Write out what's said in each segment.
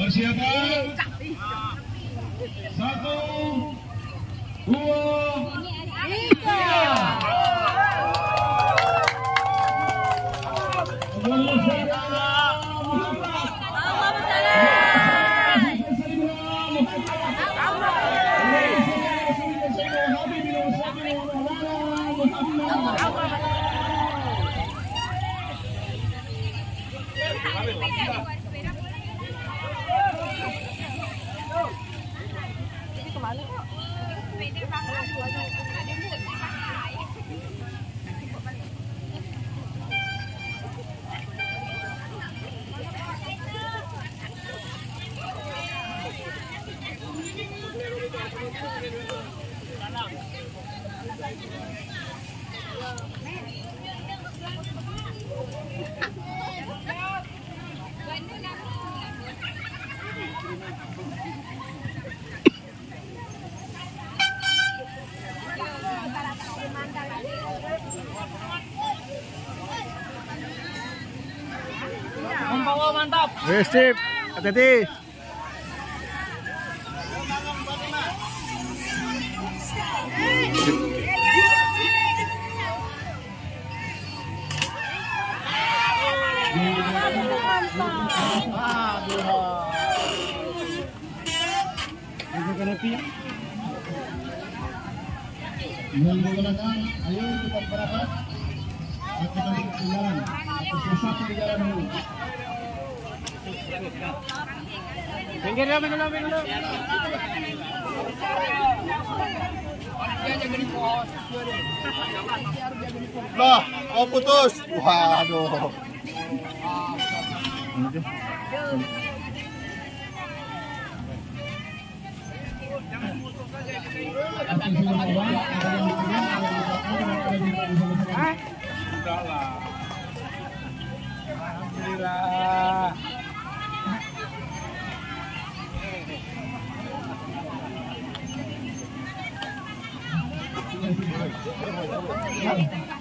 Persiapan. Satu, dua, tiga. Mantap. Wes, sip. Hati-hati. Menggunakan, ayo kita. Kita dulu. Putus. Waduh. Alhamdulillah. Satu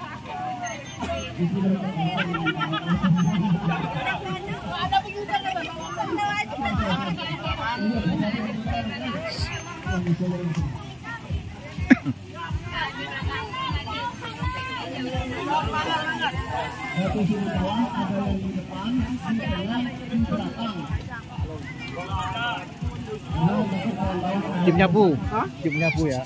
Timnya Bu. Timnya Bu ya.